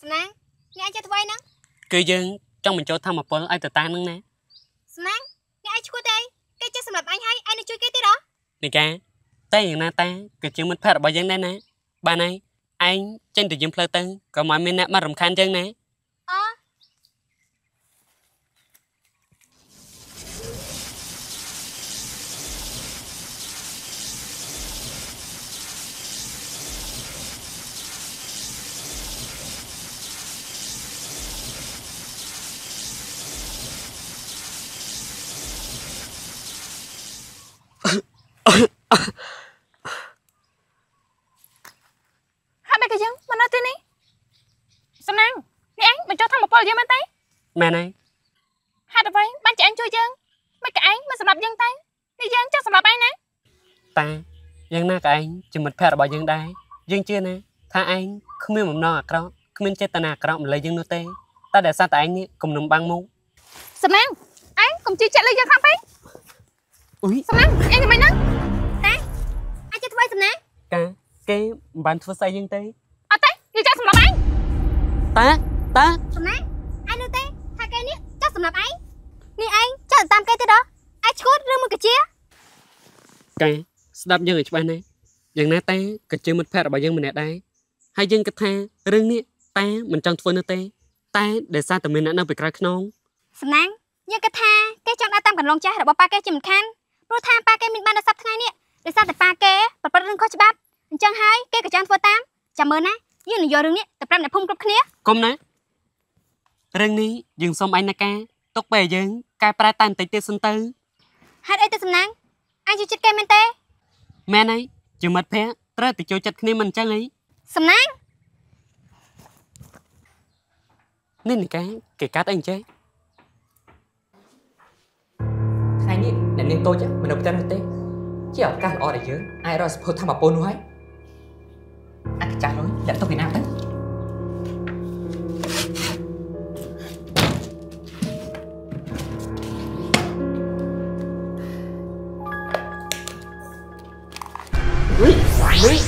សំណាងអ្នកឯងចេះធ្វើអីហ្នឹងគឺយើងចង់បញ្ចូលធម្មពលឲ្យទៅតានឹងណាសំណាងអ្នកឯងឈួតទេគេចេះសម្រាប់អញហើយឯងនឹងជួយគេទៀតហ៎នេះកាតែយ៉ាងណាតាគឺជាមិត្តភក្តិរបស់យើងដែរណាបានហើយឯងចេញទៅយើងផ្លូវទៅក៏មិនមានអ្នកមករំខានចឹងណា អឺ ហាក់ដូចគេយើងមកនៅទីនេះសំណាងនេះឯងបញ្ចុះធម្មពលយើងមែនទេមែនហើយហាក់អ្វីបានជាឯងជួយយើងមិនក៏ឯងមិនសម្រាប់យើងទេនេះយើងចង់សម្រាប់ឯងណាតាយ៉ាងណាក៏ឯងជាមិត្តភក្តិរបស់យើងដែរយើងជឿណាថាឯងគ្មានបំណងអាក្រក់គ្មានចេតនាអាក្រក់ម្លេះយើងនោះទេតែដែលសារតែឯងនេះគំនុំបាំងមុខសំណាងឯងកុំជឿចិត្តលើយើងខាងពេកអុយសំណាងឯងយ៉ាងម៉េចហ្នឹង អញចេះធ្វើអីសំណាងកាគេមិនបានធ្វើស្អីយើងទេអត់ទេយើងចង់សម្រាប់ឯងតាតាសំណាងឯងនៅទេថាគេនេះចង់សម្រាប់ឯងនេះឯងចង់តាមគេទៀតហ៎ឯងឈួតឬមកកាជាកាស្ដាប់យើងឲ្យច្បាស់ណាយ៉ាងណាតាក៏ជាមិត្តភក្តិរបស់យើងម្នាក់ដែរហើយយើងគិតថារឿងនេះតាមិនចង់ធ្វើនោះទេ តែដែលសារតែមានអ្នកនៅពីក្រៅខ្នងសំណាងយើងគិតថាគេចង់ដើរតាមកន្លងចាស់របស់ប៉ាគេជាមិនខានព្រោះថាប៉ាគេមានបានដល់សប្តាហ៍ថ្ងៃនេះ ដោយសារតែប៉ាគេប្រព្រឹត្តរឿងខុសច្បាប់អញ្ចឹងហើយគេក៏ចង់ធ្វើតាមចាំមើលណាយើងនឹងយករឿងនេះទៅប្រាប់អ្នកភូមិគ្រប់គ្នាគុំណារឿងនេះយើងសុំឯងណាកាទុកពេលយើងកែប្រែតែបន្តិចទៀតសិនទៅហេតុអីទៅសំណាងអញជួយចិត្តគេមែនទេមែនហើយជាមិត្តភក្តិត្រូវតែចូលចិត្តគ្នាមិនអញ្ចឹងអីសំណាងនេះនេះកាគេកាត់អីអញ្ចេះថ្ងៃនេះអ្នកនាងតូចមិននៅផ្ទះនោះទេ ជាឱកាសល្អដែលយើងអាចរកសភៅធម្មពលនោះហើយអាចចាស់លុយលាក់ទុកពីណាទៅនេះនេះ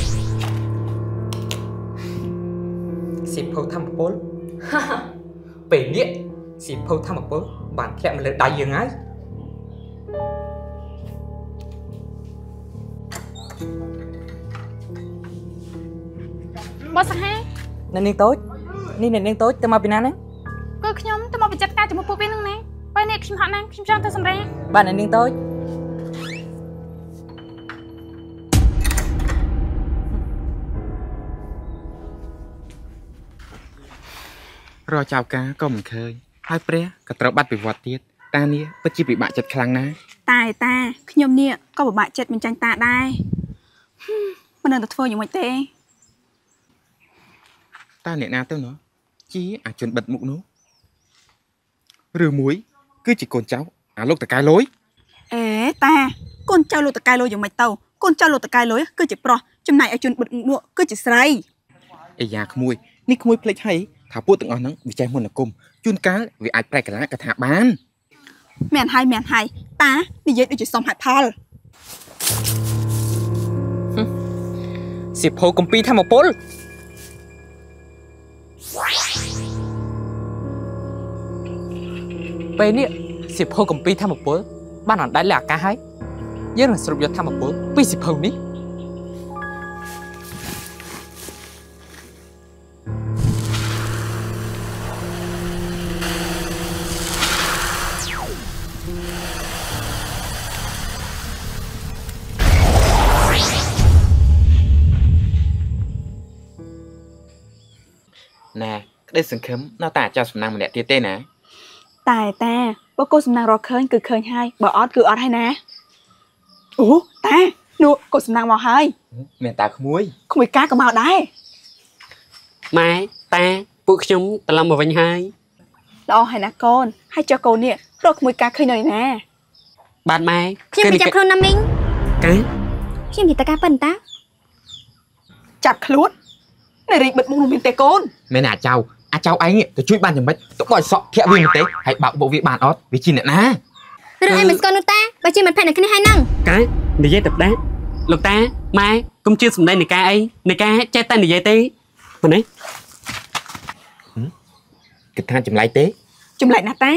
សិភៅធម្មពលពេលនេះសិភៅធម្មពលបានធ្លាក់មកលើដៃយើងហើយ បងសាហាអ្នកនាងតូចនេះអ្នកនាងតូចទៅមកពីណាហ្នឹងគឺខ្ញុំទៅមកបញ្ជាក់ការជាមួយពួកវានឹងណាពេលនេះខ្ញុំហត់ណាស់ខ្ញុំចង់ទៅសម្រាប់បាទអ្នកនាងតូចរកចៅការក៏មិនឃើញហើយព្រះក៏ត្រូវបាត់ពីវត្តទៀតតានេះពិតជាពិបាកចិត្តខ្លាំងណាស់តែតាខ្ញុំនេះក៏ពិបាកចិត្តមិនចាញ់តាដែរហ៊ឹមមិនដឹងទៅធ្វើយ៉ាងម៉េចទេ តើអ្នកណាទៅណោះជាអាជនបិទមុខនោះឬមួយគឺជាកូនចៅអាលោកតកែលុយអេតាកូនចៅលោកតកែលុយយ៉ាងម៉េចទៅកូនចៅលោកតកែលុយគឺជាប្រុសចំណែកឲ្យជនបិទមួកគឺជាស្រីអាយ៉ាក្មួយនេះក្មួយភ្លេចហើយថាពួកទាំងអស់ហ្នឹងវាចេះមុនគមជួនកាលវាអាចប្រែកលាកថាបានមែនហើយមែនហើយតានិយាយដូចជាសមហេតុផលសិភៅកំពីធម្មពល ពេលនេះសិភៅកំពីធម្មពលបានអណ្ដែតលើអាកាសហើយយើងនឹងសរុបយកធម្មពលពីសិភៅនេះ ណាក្តីសង្ឃឹមនៅតែអាចចៅសំណាងម្នាក់ទៀតទេណាតែតាបើកូនសំណាងរកឃើញគឺឃើញហើយបើអត់គឺអត់ហើយណាអូតានោះកូនសំណាងមកហើយមានតាក្មួយក្មួយកាក៏មកដែរម៉ែតាពួកខ្ញុំត្រឡប់មកវិញហើយល្អហើយណាកូនហើយចុះកូននេះរកក្មួយកាឃើញនៅឯណាបាទម៉ែខ្ញុំទៅចាប់ខ្លួនណាមីងកាខ្ញុំនិយាយតើការប៉ុន្តាចាប់ខ្លួននៅរីកបិទមុខនោះមានទេកូនមែនអាចៅ អាចៅឯងទៅជួយបានយ៉ាងម៉េចទៅបោះសក់ធាក់វាមិនទេហើយបើកបុកវាបានអត់វាជាអ្នកណារឿងអីមិនស្គាល់នោះតាបើជាមិត្តភក្តិនឹងគ្នាហើយហ្នឹងកានិយាយតែផ្ដាច់លោកតាម៉ែកុំជឿសំដីនៃការអីនៃការចេះតែនិយាយទេម៉េចនេះគិតថាចម្លែកទេចម្លែកណាស់តា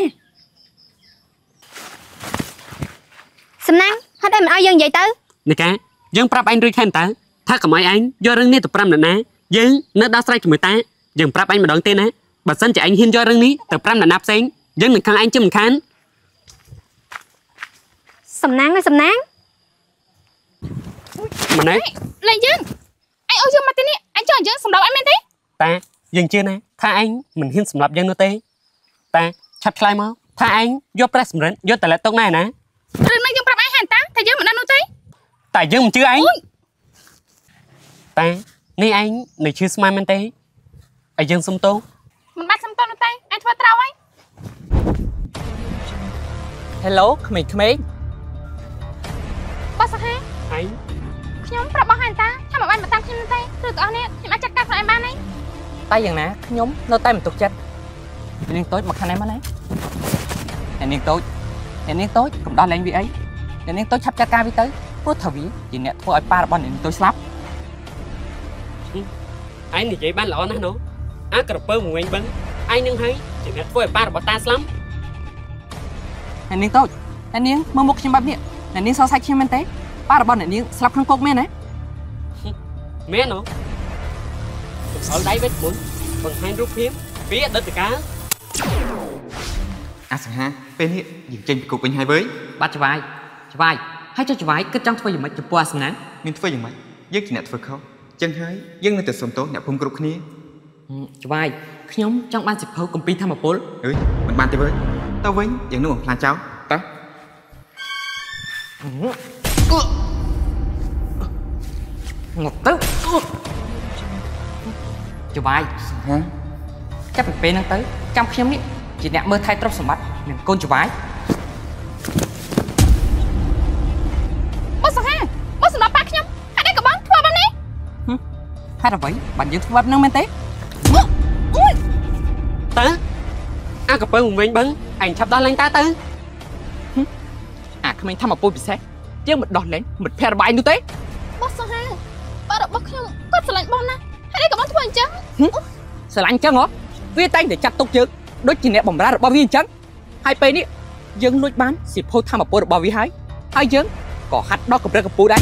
សំណាងហត់អីមិនឲ្យយើងនិយាយទៅនេះកាយើងប្រាប់ឯងរួចហើយតើថាកុំឲ្យឯងយករឿងនេះទៅប្រាំនរណាយើងនៅដោះស្រាយជាមួយតា យើងប្រាប់ឯងម្ដងទេណាបើសិនជាឯងហ៊ានយករឿងនេះទៅប្រាំនរណាផ្សេងយើងនឹងខឹងឯងជិះមិនខានសំណាងហើយសំណាងម៉ណែលេងយើងអញអោយើងមកទីនេះអញចង់យើងសម្រាប់អញមែនទេតាយើងជឿណាថាឯងមិនហ៊ានសម្លាប់យើងនោះទេតាឆាប់ឆ្លើយមកថាឯងយកប្រេសសម្រិនយកតលែតុកណែណារឿងនេះយើងប្រាប់អញហានតាថាយើងមិនដឹងនោះទេតែយើងមិនជឿឯងតានេះឯងនៅជឿស្មានមែនទេ ឲ្យយើងសុំទោសមិនបាច់សំតនោះទេអញធ្វើត្រូវហើយ Hello ក្មេងៗបោះសាហាឯងខ្ញុំប្រាប់បោះហានតាថាមិនបានមកតាមខ្ញុំនោះទេឬទាំងអស់នេះខ្ញុំអាចចាត់ការខ្លួនឯងបានទេតែយ៉ាងណាខ្ញុំនៅតែមិនទុកចិត្តនាងតូចមកខាងនេះមកណាអ្នកនាងតូចអ្នកនាងតូចកុំដោះលែងវាអីអ្នកនាងតូចឆាប់ចាត់ការវាទៅព្រោះថាវាជាអ្នកធ្វើឲ្យប៉ារបស់អ្នកនាងតូចស្លាប់ឯងនិយាយបានល្អណាស់ណូ អាក្រពើមួយវិញបឹងឯងនឹងហើយជាអ្នកធ្វើឲ្យប៉ារបស់តាស្លាប់អ្នកនាងតូចអ្នកនាងមើលមុខខ្ញុំបែបនេះអ្នកនាងសង្ស័យខ្ញុំមែនទេប៉ារបស់អ្នកនាងស្លាប់ក្នុងគុកមែនទេមែនណូកំសល់ដៃវេទមុនបង្ហាញរូបភាពពីអតីតកាលអាសង្ហាពេលនេះយើងចេញពីគុកវិញហើយវើយបាត់ច្បាយច្បាយហើយចុះច្បាយគិតចង់ធ្វើយ៉ាងម៉េចចំពោះអាសនៈមានធ្វើយ៉ាងម៉េចយើងជាអ្នកធ្វើខុសចឹងហើយយើងនៅតែសុំទោសអ្នកភូមិគ្រប់គ្នា ច្បាយខ្ញុំចង់បានសិភៅគម្ពីរធម្មពលអើយមិនបានទេវើយទៅវិញយើងនឹងបំផ្លាញចោលតើងត់ទៅច្បាយហាចាប់ពីពេលហ្នឹងទៅចាំខ្ញុំនេះជាអ្នកមើលថែទ្រព្យសម្បត្តិនិងកូនច្បាយបោះសាហាបោះសម្រាប់ប៉ាខ្ញុំហេតុអីក៏បានធ្វើបែបនេះហេតុអ្វីបានយើងធ្វើបែបហ្នឹងមែនទេអូយ តើអាក្រពើមួយវិញបឹងឯងឆាប់ដោះលែងតាទៅអាក្មេងធម្មពលពិសេសយើងមិនដោះលែងមិត្តភ័ក្តិរបស់ឯងនោះទេបោះសាហាប៉ារបស់ខ្ញុំគាត់ស្រឡាញ់បងណាហេតុអីក៏បានធ្វើអញ្ចឹងស្រឡាញ់អញ្ចឹងហ៎វាតែងតែចាត់ទុកយើងដូចជាអ្នកបម្រើរបស់វាអញ្ចឹងហើយពេលនេះយើងលួចបានសិភៅធម្មពលរបស់វាហើយហើយយើងក៏ហាត់ដល់កម្រិតកម្ពុជាដែរ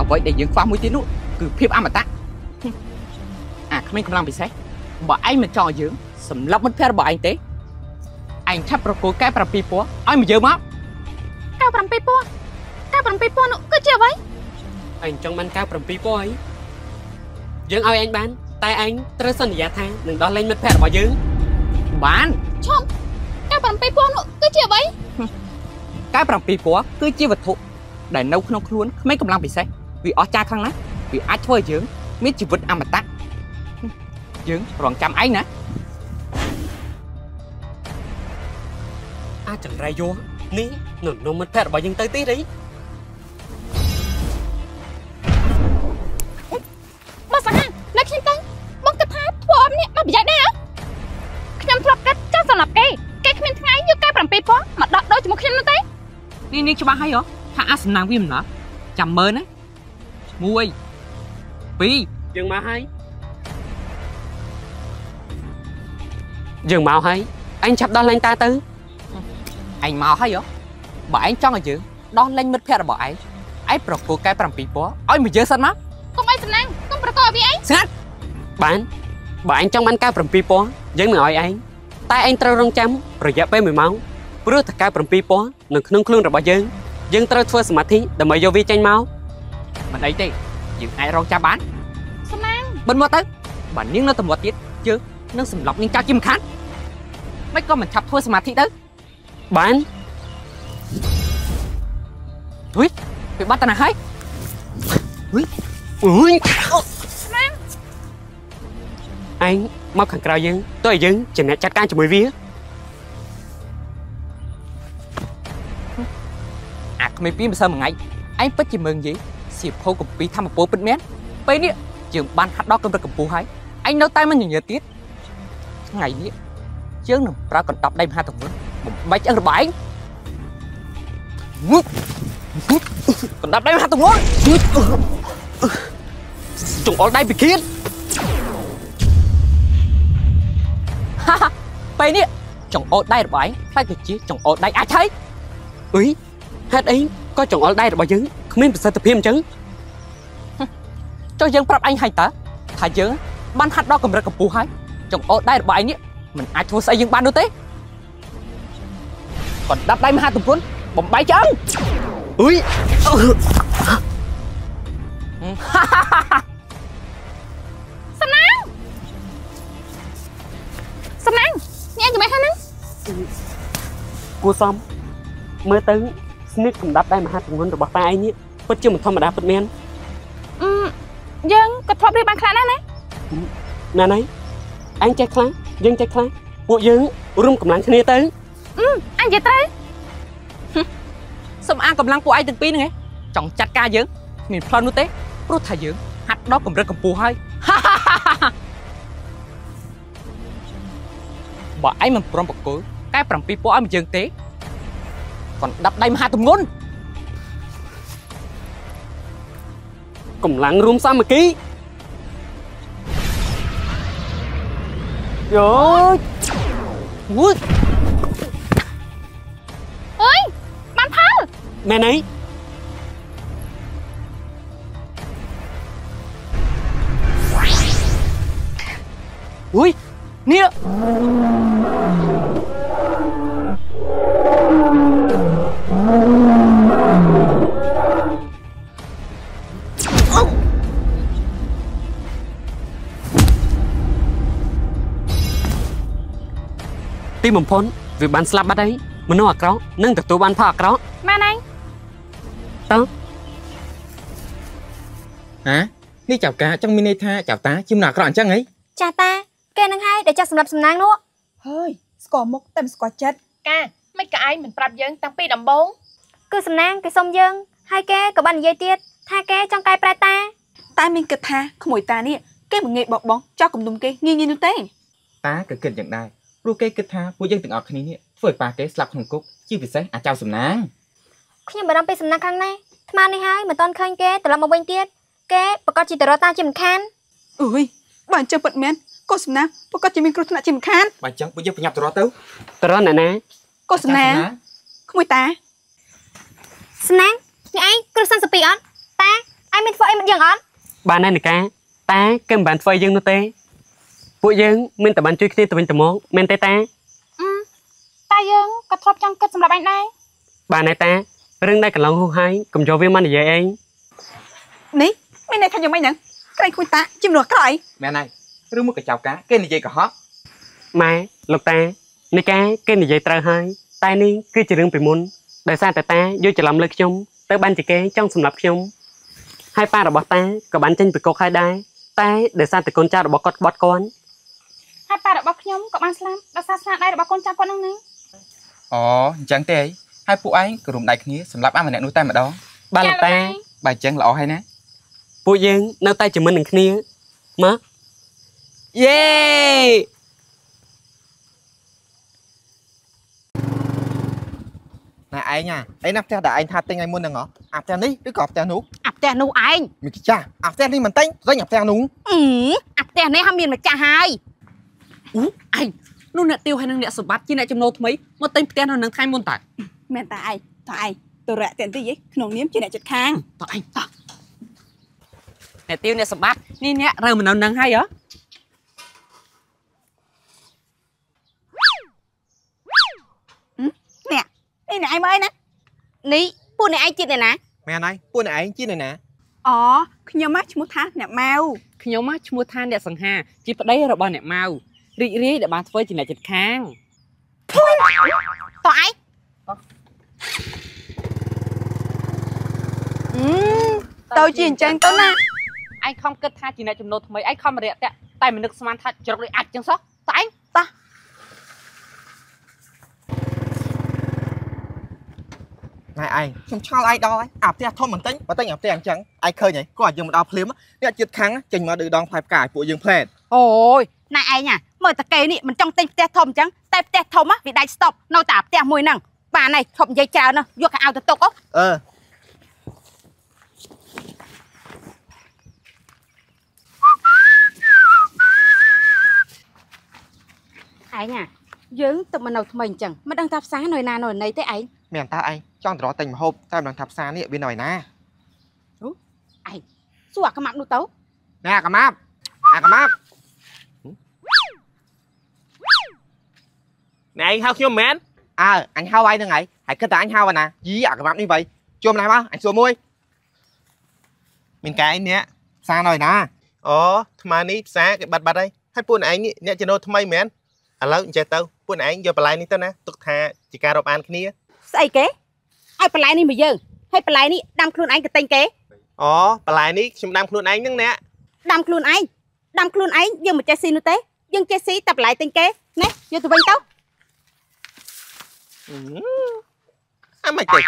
អ្វីដែលយើងខ្វះមួយទៀតនោះគឺភាពអមតៈហឹមអាក្មេងកម្លាំងពិសេសបើឯងមិនចង់ឲ្យយើង សម្លាប់មិត្តភ័ក្តិរបស់ឯងទេឯងឆាប់ប្រគល់កែ7ពណ៌ឲ្យមកយើងមក97ពណ៌97ពណ៌នោះគឺជាអ្វីឯងចង់បានកៅ7ពណ៌អីយើងឲ្យឯងបាន តែឯងត្រូវសន្យាថានឹងដោះលែងមិត្តភ័ក្តិរបស់យើងបានឈប់97ពណ៌នោះគឺជាអ្វីកែ7ពណ៌គឺជាវត្ថុដែលនៅក្នុងខ្លួនក្មេងកម្លាំងពិសេសវាអស្ចារ្យខ្លាំងណាស់វាអាចធ្វើឲ្យយើង មានជីវិតអមតៈហឹមយើងរងចាំឯងណា អាចចង្រៃយោនេះនឹងនំមិត្តភ័ក្តិរបស់យើងទៅទៀតអីបោះសាហាលើខ្ញុំទៅបងគិតថាធ្វើអមនេះមកប្រយ័ត្នដែរខ្ញុំធ្លាប់កាត់ចង់សម្រាប់គេគេគ្មានថ្ងៃយកកែ7ពណ៌មកដកដូរជាមួយខ្ញុំនោះទេនេះនេះច្បាស់ហើយហ៎ថាអាសនៈវាមិនណោះចាំមើលណា1 2យើងមកហើយយើងមកហើយឯងឆាប់ដោះលែងតាទៅ ឯងមកហើយហ៎បើឯងចង់ឲ្យយើងដោះលែងមិត្តភ័ក្តិរបស់ឯងឯងប្រគល់កែ7ពណ៌ឲ្យមកយើងសិនមកកុំអីសំណាងកុំប្រកបវាអីស្ងាត់បានបើឯងចង់បានកៅ7ពណ៌យើងនឹងឲ្យឯងតែឯងត្រូវរងចាំរយៈពេល1ម៉ោងព្រោះតកៅ7ពណ៌នៅក្នុងខ្លួនរបស់យើងយើងត្រូវធ្វើសមាធិដើម្បីយកវាចេញមកមិនអីទេយើងអាចរងចាំបានសំណាងបិណ្ឌមកទៅបើនាងនៅតែមកទៀតយើងនឹងសម្លាប់នាងចោលជាមិនខានមិនក៏មិនឆាប់ធ្វើសមាធិទៅ បានវាបាត់តាណាហើយអុយឯងមកខាងក្រៅយើងទោះឲ្យយើងជាអ្នកចាត់ការជាមួយវាអាក្មេងពីម្សិលមួយថ្ងៃឯងពិតជាមើងនិយាយសៀវភៅកម្ពីធម្មពលពិតមែនពេលនេះយើងបានហាត់ដល់កម្រិតកម្ពស់ហើយឯងនៅតែមិនញញើទៀតថ្ងៃនេះយើងនឹងប្រើកណ្ដប់ដៃមហាទង្វើ បំបែកឆ្អឹងរបែងងុកណ្ដប់ដៃមហាទង្វើចង្អុលដៃពីគៀនហាហានេះចង្អុលដៃរបស់ឯងខ្លាចទៅជាចង្អុលដៃអាចហើយអុយហេតុអីក៏ចង្អុលដៃរបស់យើងគ្មានប្រសិទ្ធភាពអញ្ចឹងចុះយើងប្រាប់ឯងហើយតើថាយើងបានហាត់ដល់កម្រិតកម្ពស់ហើយចង្អុលដៃរបស់ឯងនេះមិនអាចធ្វើស្អីយើងបាននោះទេ គាត់ដាប់ដៃមហាទំពុនបំបីឆ្អឹងអុយសំណាងសំណាងនេះឯងជំនះខាងហ្នឹងគួសមមើលទៅស្នៀកកំដាប់ដៃមហាទម្ងន់របស់ប៉ាឯងនេះពិតជាមិនធម្មតាពិតមែនអឺយើងក៏ធ្លាប់រៀបបានខ្លះដែរណាណាណៃឯងចេះខ្លះយើងចេះខ្លះពួកយើងរួមកម្លាំងគ្នាទៅអញ និយាយត្រូវសុំអាងកម្លាំងពួកឯងទាំងពីរហ្នឹងឯងចង់ចាត់ការយើងគ្មានផ្លន់នោះទេព្រោះថាយើងហាត់ដល់កម្រិតកម្ពស់ហើយបើឯងមិនព្រមបកគលកែ7ពួកឲ្យមកយើងទេគាត់ដាប់ដៃមហាទំងន់កម្លាំងរួមសាមគ្គីយោវូអើ មែនអីអុយនេះទីបំផុតវាបានស្លាប់បាត់ហើយមនុស្សអាក្រក់នឹងទទួលបានផលអាក្រក់ម៉ែណៃ តើហានេះចៅកាចង់មានន័យថាចៅតាជាមនុស្សអាក្រក់អញ្ចឹងហីចាតាគេនឹងហើយដែលចាស់សម្រាប់សំណាងនោះហើយស្គាល់មុខតែមិនស្គាល់ចិត្តកាមិនក៏ឯងមិនប្រាប់យើងតាំងពីដំបូងគឺសំណាងគេសុំយើងហើយគេក៏បាននិយាយទៀតថាគេចង់កែប្រែតាតែមានគិតថាក្មួយតានេះគេមិនងាយបោកបង់ចោលគំនុំគេងាយងាយនោះទេតាក៏គិតយ៉ាងដែរព្រោះគេគិតថាពួកយើងទាំងអស់គ្នានេះធ្វើឲ្យប៉ាគេស្លាប់ក្នុងគុកជាពិសេសអាចៅសំណាង ខ្ញុំបារម្ភពីសំណាងខាងនេះថ្មនេះហើយមិនតន់ឃើញគេត្រឡប់មកវិញទៀតគេប្រកាសជាតរតាជាមិនខានអើយបើអញ្ចឹងពិតមែនកុសណាប្រកាសជាមានគ្រោះថ្នាក់ជាមិនខានបើអញ្ចឹងពួកយើងប្រញាប់ទៅរកទៅតរណែណាកុសណាក្មួយតាសំណាងនេះឯងគ្រឹះ32អត់តាឯងមានធ្វើអីមិនយើងអត់បានហើយនិកាតាគេមិនបានធ្វើឲ្យយើងនោះទេពួកយើងមានតែបានជួយគ្នាទៅវិញទៅមកមែនទេតាអឺតែយើងក៏ធ្លាប់ចង់គិតសម្រាប់ឯងដែរបានហើយតា រឿងដែលកន្លងហួសហែងកុំយកវាមកនិយាយអីនេះមានន័យថាយ៉ាងម៉េចហ្នឹងក្រែងក្មួយតាជាមនុស្សអាក្រក់អីមែនហើយឬមកកចៅកាគេនិយាយកុហកម៉ែលោកតានិកាគេនិយាយត្រូវហើយតែនេះគឺជារឿងពីមុនដោយសារតែតាយល់ច្រឡំលើខ្ញុំទៅបានជាគេចង់សម្លាប់ខ្ញុំហើយប៉ារបស់តាក៏បានចេញពីគុកហើយដែរតែដោយសារតែកូនចៅរបស់គាត់ក្បត់គាត់ហើយប៉ារបស់ខ្ញុំក៏បានស្លាប់ដោយសារស្នាដៃរបស់កូនចៅគាត់ហ្នឹងណាអូអញ្ចឹងទេ ហើយពួកឯងក៏រួមដៃគ្នាសម្រាប់អាម្នាក់នោះតែម្ដងបាទលោកតាបើអញ្ចឹងល្អហើយណាពួកយើងនៅតែជាមិត្តនឹងគ្នាមកយេណែឯងអាឯណាផ្ទះដែលឯងថាទិញឲ្យមុនហ្នឹងហ៎អាផ្ទះនេះឬក៏ផ្ទះនោះអាផ្ទះនោះឯងមីគីចាអាផ្ទះនេះមិនទិញទិញអាផ្ទះនោះអឺអាផ្ទះនេះហាក់មានម្ចាស់ហើយអូឯងនោះអ្នកទាវហើយនឹងអ្នកសម្បត្តិជាអ្នកចំណូលថ្មីមកទិញផ្ទះនៅនឹងថ្ងៃមុនតើ មែនតាឯងតើឯងទៅរកតែនទីឯងក្នុងនាមជាអ្នកចិត្តខាងតើឯងតើអ្នកទាវអ្នកសម្បត្តិនេះអ្នករើមកនៅនឹងហើយហ៎នេះអ្នកឯងមើលអីណានេះពួកអ្នកឯងទៀតអ្នកណាមែនហើយពួកអ្នកឯងជានរណាអូខ្ញុំមកឈ្មោះថាអ្នកម៉ៅខ្ញុំមកឈ្មោះថាអ្នកសង្ហាជាប្តីរបស់អ្នកម៉ៅរីករាយដែលបានធ្វើជាអ្នកចិត្តខាងតោះឯង ទៅជាអញ្ចឹងទៅណាឯងខំគិតថាជាអ្នកចំណូលថ្មីឯងខំរាក់តាក់តែមិននឹកស្មានថាជ្រុកដូចអាចចឹងសោះតើឯងតោះណែឯងខ្ញុំឆ្ងល់ឯងដល់ហើយអាផ្ទះធំមិនទិញបើទិញអាផ្ទះអញ្ចឹងឯងឃើញហីគាត់យើងមកដល់ភ្លាមអ្នកជាតិខាងចេញមកឌឺដងផ្លែផ្កាឲ្យពួកយើងផ្លែតអូយណែឯងហ่ะមើលតាគេនេះមិនចង់ទិញផ្ទះធំអញ្ចឹងតែផ្ទះធំហ៎វាដាច់ស្តុបនៅតែផ្ទះមួយហ្នឹងបានហើយឈប់និយាយច្រើនណាស់យកកៅអៅទៅទុកអូអឺ ឯងហ่ะយើងទៅមកនៅថ្មីអញ្ចឹងមិនដឹងថាផ្សារនៅណានៅណីទេឯងមែនតើឯងចង់ទៅរកទិញម្ហូបតែមិនដឹងថាផ្សារនេះវានៅឯណាសួរអាក្មាប់នោះទៅណែអាកាម៉ាប់អាកាម៉ាប់ណែឯងហៅខ្ញុំមែនអើអញហៅឯងហ្នឹងហើយហើយគិតតែអញហៅឯណាយីអាកាម៉ាប់នេះវៃជួមណែមកអញសួរមួយមានកែឯងអ្នកផ្សារនៅឯណាអូថ្មនេះផ្សារគេបាត់បាត់ហើយហើយពួកឯងនេះអ្នកចំណូលថ្មីមែន ឥឡូវអញ្ចេះទៅពួកឯងយកបន្លែនេះទៅណាទុកថាជាការរាប់អានគ្នាស្អីគេឲ្យបន្លែនេះមកយើងហើយបន្លែនេះដាំខ្លួនឯងក៏ទិញគេអូបន្លែនេះខ្ញុំដាំខ្លួនឯងហ្នឹងអ្នកដាំខ្លួនឯងដាំខ្លួនឯងយើងមិនចេះស៊ីនោះទេយើងចេះស៊ីតែបន្លែទិញគេណែយកទៅវិញទៅអាមិនទេឯ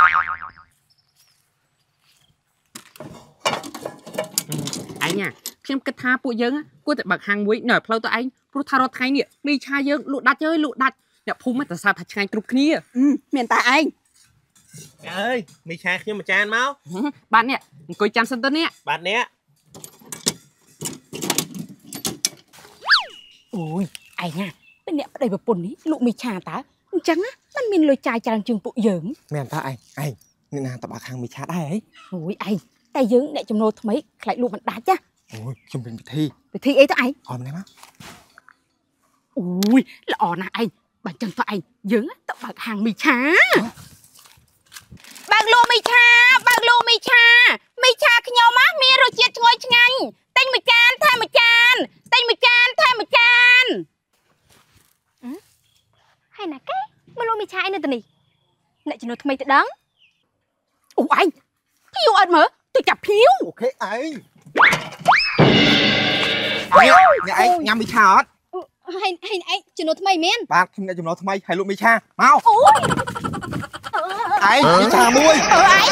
ងណា ខ្ញុំគិតថាពួកយើងគួរតែបើកហាងមួយនៅផ្លូវទៅឯងព្រោះថារាល់ថ្ងៃនេះមីឆាយើងលក់ដាច់ហើយលក់ដាច់អ្នកភូមិតែសាថាឆ្ងាញ់គ្រប់គ្នាមានតែឯងអើយមីឆាខ្ញុំមួយចានមកបាទនេះអង្គុយចាំសិនទៅនេះបាទអ្នកអូយឯងណាពេលអ្នកប្តីប្រពន្ធនេះលក់មីឆាតើអញ្ចឹងណាมันមានលុយចាយច្រើនជាងពួកយើងមែនតើឯងឯងនេះណាតបើកខាងមីឆាដែរហីអូយឯងតែយើងអ្នកចំណូលថ្មីខ្លាចលក់មិនដាច់ចា អូយខ្ញុំមានវិធីវិធីអីទៅឯងអមណែមកអូយល្អណាស់ឯងបើអញ្ចឹងទៅឯងយើងទៅបើកហាងមីឆាបើកលក់មីឆាបើកលក់មីឆាមីឆាខ្ញុំណាមានរសជាតិឈ្ងុយឆ្ងាញ់ទិញមួយចានថែមមួយចានទិញមួយចានថែមមួយចានហើយណាគេមកលក់មីឆាអីនៅទីនេះអ្នកចំណូលថ្មីទៅដឹងអូឯងភីវអត់មើលទៅចាប់ភីវអូខេឯង អ្នកអ្នកឯងញ៉ាំមីឆាអត់ហើយហើយឯងចំណូលថ្មីមែនបាទខ្ញុំអ្នកចំណូលថ្មីហើយលក់មីឆាមកអូយឯងមីឆាមួយអើឯង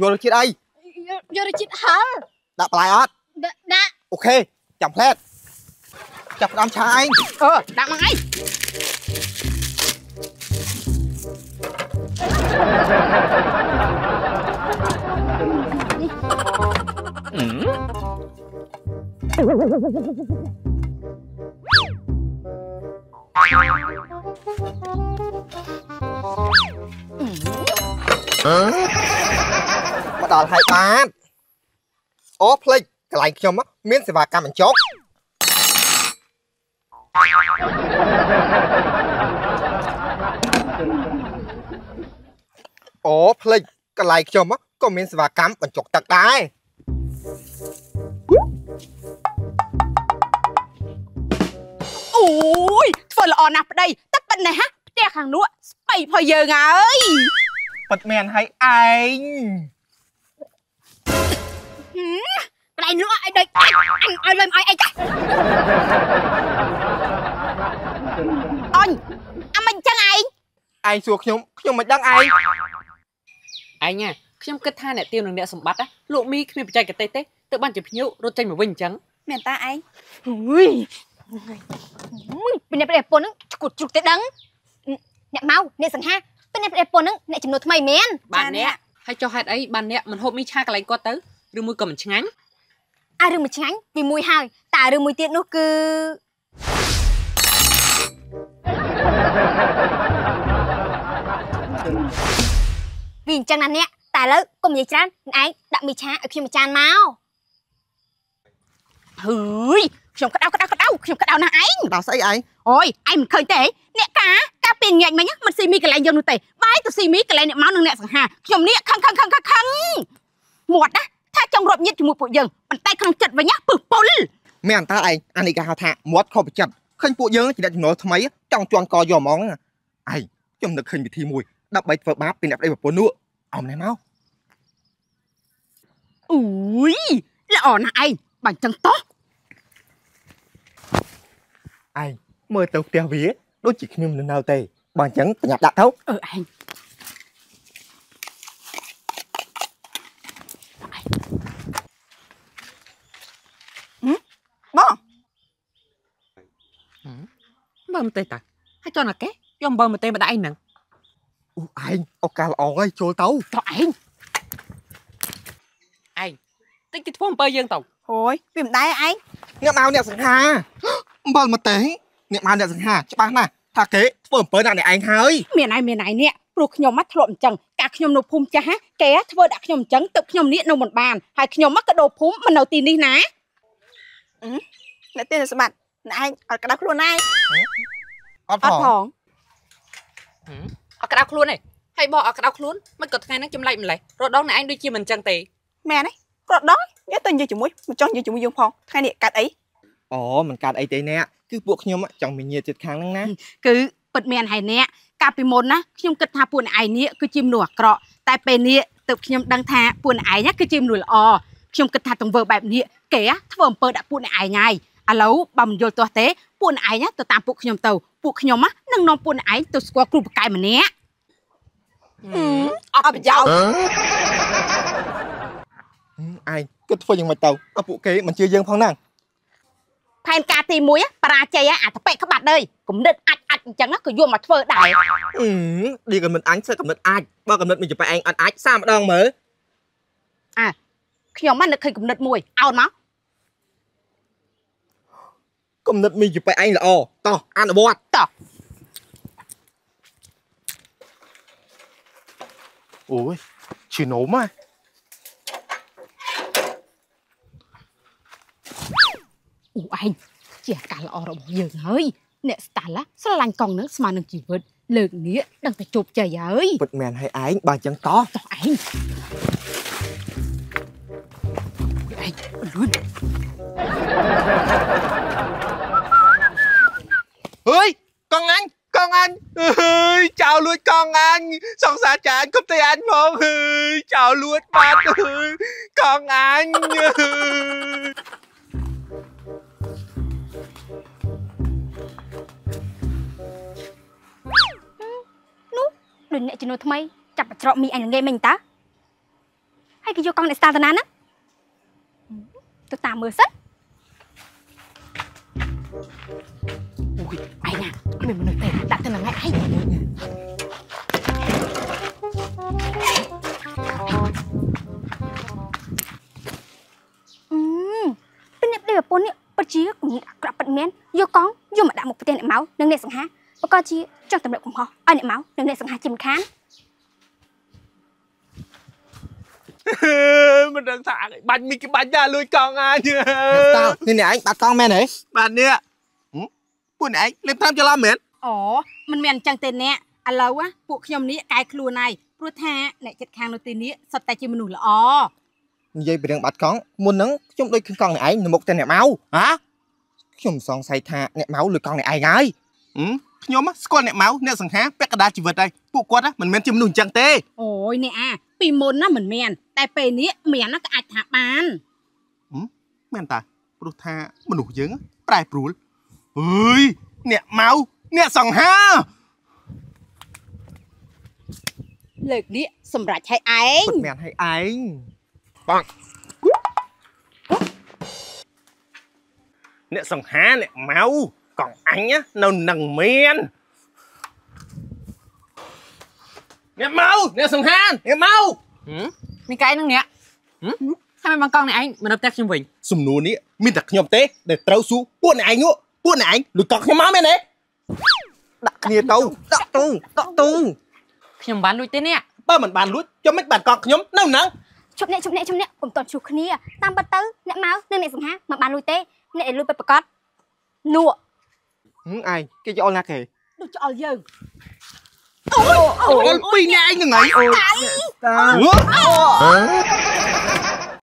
យករសជាតិអីយករសជាតិហឹលដាក់បន្លែអត់ដាក់អូខេចាំផ្លែតចាប់ផ្ដើមឆាឯងអឺដាក់មកឯង មកដល់ហើយបាទអូផ្លេចកន្លែងខ្ញុំមានសេវាកម្មបញ្ចុកអូផ្លេចកន្លែងខ្ញុំក៏មានសេវាកម្មបញ្ចុកទឹកដែរ អូយធ្វើល្អណាស់ប្តីតែប៉ុណ្ណេះហ่ะផ្ទះខាងនោះស្បៃផុយយើងហើយពិតមែនហើយឯងកន្លែងលក់ឲ្យដូចអញឲ្យលុយមកឲ្យអីចាអញអាមិនចឹងឯងឯងសួរខ្ញុំខ្ញុំមិនដឹងឯងឯងណា ខ្ញុំគិតថាអ្នកទៀវនិងអ្នកសម្បត្តិណាលក់មីគ្មានបច្ចេកទេសទេទៅបានជាភ្ញៀវរត់ចេញមកវិញអញ្ចឹងមានតាឯងហ៊ុយពីអ្នកប្តីប្រពន្ធហ្នឹងឈួតជ្រុកទៅដឹងអ្នកមកអ្នកសង្ហាពីអ្នកប្តីប្រពន្ធហ្នឹងអ្នកចំណូលថ្មីមែនបាទអ្នកហើយចុះហេតុអីបានអ្នកមិនហូបមីឆាកន្លែងគាត់ទៅឬមួយក៏មិនឆ្ងាញ់អារឿងមួយឆ្ងាញ់ពីមួយហើយតែរឿងមួយទៀតនោះគឺវាអញ្ចឹងណាអ្នក តែឥឡូវកុំនិយាយច្រើនឯងដាក់មីឆាឲ្យខ្ញុំមួយចានមកហឺយខ្ញុំក្តៅក្តៅក្តៅខ្ញុំក្តៅណាស់ឯងដល់ស្អីឯងអូយឯងមិនឃើញទេអ្នកកាកាពីញ៉ាច់មិញមិនស៊ីមីកន្លែងយើងនោះទេបាយទៅស៊ីមីកន្លែងអ្នកមកនឹងអ្នកសង្ហាខ្ញុំនេះខឹងខឹងខឹងខឹងខឹងមាត់ណាថាចង់រត់ញៀតជាមួយពួកយើងប៉ុន្តែក្នុងចិត្តវិញណាពឹសពុលមែនតើឯងអានេះគេហៅថាមាត់ខុសប្រចិត្តឃើញពួកយើងជាអ្នកចំណូលថ្មីចង់ជន់កយកហ្មងឯងខ្ញុំនឹកឃើញវិធីមួយដើម្បីធ្វើបាបពីអ្នកប្តីប្រពន្ធនោះ អមណែមកអូយល្អណាស់ឯងបាញ់ចឹងតោះឯងមើលទៅផ្ទះវាដូចជាខ្ញុំនៅនៅទេបើអញ្ចឹងប្រញាប់ដាក់ទៅអឺឯងបងបើមិនទេតាហើយចុះណាគេយកអំបិលមកទេមកដាក់ឯងហ្នឹង អូឯងឱកាសល្អហើយចូលទៅតោះឯងឯងតិចគេធ្វើអំពើយើងទៅអូយវាមិនដែរឯងអ្នកមកអ្នកសង្ហាអំបិលមកទេអ្នកមកអ្នកសង្ហាច្បាស់ណាស់ថាគេធ្វើអំពើដាក់អ្នកឯងហើយមានឯងមានឯងនេះព្រោះខ្ញុំមកធ្លាប់អញ្ចឹងកាលខ្ញុំនៅភូមិចាស់ហ่ะគេធ្វើដាក់ខ្ញុំអញ្ចឹងទឹកខ្ញុំនេះនៅមិនបានហើយខ្ញុំមកក៏ដូរភូមិមកនៅទីនេះណាអ្នកទេសម្បត្តិអ្នកឯងអត់ក្តៅខ្លួនឯងអត់អផងត់ផង អត់ក្តៅខ្លួនទេហើយបោះអត់ក្តៅខ្លួនមិនក៏ថ្ងៃហ្នឹងចម្លែកម្លេះរដងអ្នកឯងដូចជាមិនចឹងទេមែនទេគាត់ដល់យកទៅនិយាយជាមួយមិនចង់និយាយជាមួយយើងផងថ្ងៃនេះកាត់អីអូមិនកើតអីទេអ្នកគឺពួកខ្ញុំចង់មានញាតិចិត្តខាងហ្នឹងណាគឺពិតមែនហើយអ្នកកាលពីមុនណាខ្ញុំគិតថាពួកអ្នកឯងនេះគឺជាមនុស្សអាក្រក់តែពេលនេះទើបខ្ញុំដឹងថាពួកអ្នកឯងគឺជាមនុស្សល្អខ្ញុំគិតថាទង្វើបែបនេះគេធ្វើអំពើដាក់ពួកអ្នកឯងហើយឥឡូវបើមិនយល់ទាស់ទេពួកអ្នកឯងទៅតាមពួកខ្ញុំទៅពួកខ្ញុំ នឹងនាំពួកអ្នកឯងទៅស្គាល់គ្រូបកែម្នាក់អត់ប្រយោជន៍ឯងគិតធ្វើយ៉ាងម៉េចទៅដល់ពួកគេមិនជឿយើងផងហ្នឹងផែនការទី1បរាជ័យអាតពេក្បាត់ហើយគំនិតអាចអាចអញ្ចឹងក៏យកមកធ្វើដែរអឺឌីកំណត់អញសិតកំណត់អាចបើកំណត់មានច្បាឯងអត់អាចសាម្ដងមើលខ្ញុំហ្នឹងនឹកឃើញគំនិតមួយអោនមកកំណត់មានច្បាឯងល្អតោះអនុវត្តអូ Ôi, chỉ nốm à Ủa anh, chỉ cả là ở របស់យើងហើយអ្នកស្តាល់ស្រឡាញ់កង់នឹងស្មើនឹងជីវិតលើកនេះដឹងតែជោគជ័យហើយពិតមែនហើយឯងបើអញ្ចឹងតោះតោះឯងឯងលួនអើយកង់អញ កងអញអើយចៅលួចកងអញសង្សារចានគប់តែអញមកអើយចៅលួចបាត់អើយកងអញអើយដូចអ្នកជំនួសថ្មីចាប់បច្រកមីអញល្ងាចមិញតើហើយគេយកកង់អ្នកស្តាតាណាណាទៅតាមមើលសិនអូយ ឯងណាមានមនុស្សទេដាក់ទៅនឹងឯងអឺពេលអ្នកដេប្រពន្ធនេះពិតជាគំនិតអាក្រក់ពិតមែនយកកង់យកមកដាក់មុខប្រទេសអ្នកម៉ៅនិងអ្នកសង្ហាបកជាចង់តម្រូវកំហុសឲ្យអ្នកម៉ៅនិងអ្នកសង្ហាជាមិនខានមិនដឹងថាបាញ់មីគេបាញ់ណាលួចកងអញតើនេះអ្នកឯងបាត់កង់មែនទេបាទនេះ ហឹមពួកឯងលេបតាមច្រឡំមែនអូមិនមែនអញ្ចឹងទេអ្នកឥឡូវពួកខ្ញុំនេះកែខ្លួនហើយព្រោះថាអ្នកចិត្តខាងនៅទីនេះសុទ្ធតែជាមនុស្សល្អនិយាយពីរឿងបាត់កង់មុនហ្នឹងខ្ញុំដូចឃើញកង់អ្នកឯងនៅមុខតែអ្នកម៉ៅហ៎ខ្ញុំសង្ស័យថាអ្នកម៉ៅលួចកង់អ្នកឯងហើយហឹមខ្ញុំស្គាល់អ្នកម៉ៅអ្នកសង្ហាពាក់កណ្ដាលជីវិតហើយពួកគាត់មិនមែនជាមនុស្សអញ្ចឹងទេអូយអ្នកអាពីមុនណាមិនមែនតែពេលនេះមានណាក៏អាចថាបានមែនតាព្រោះថាមនុស្សយើងប្រែប្រួល អើយអ្នកម៉ៅអ្នកសង្ហាលើកនេះសម្រាប់ឲ្យឯងពិតមែនឲ្យឯងអ្នកសង្ហាអ្នកម៉ៅកងអញណានៅនឹងមានអ្នកម៉ៅអ្នកសង្ហាអ្នកម៉ៅនេះកែហ្នឹងអ្នកហឹមថាមិនមកកង់នេះឯងមិននៅផ្ទះខ្ញុំវិញសំណួរនេះមានតែខ្ញុំទេដែលត្រូវសួរពួកអ្នកឯងនោះ ពួកអ្នកឯងលួចកក់ខ្ញុំមកមែនទេដាក់គ្នាទៅដាក់ទូដាក់ទូខ្ញុំបានលួចទេអ្នកបើមិនបានលួចចាំមិនបានកក់ខ្ញុំនៅហ្នឹងជប់អ្នកជប់អ្នកជប់អ្នកកុំតន់ជួគ្នាតាមបាត់ទៅអ្នកម៉ៅនិងអ្នកសង្ហាមិនបានលួចទេអ្នកដែលលួចពិតប្រកបលក់ហឹមឯងគេយកអល់ណាគេដូចច្អល់យើងអូនពីរអ្នកឯងហ្នឹងហើយតាអូ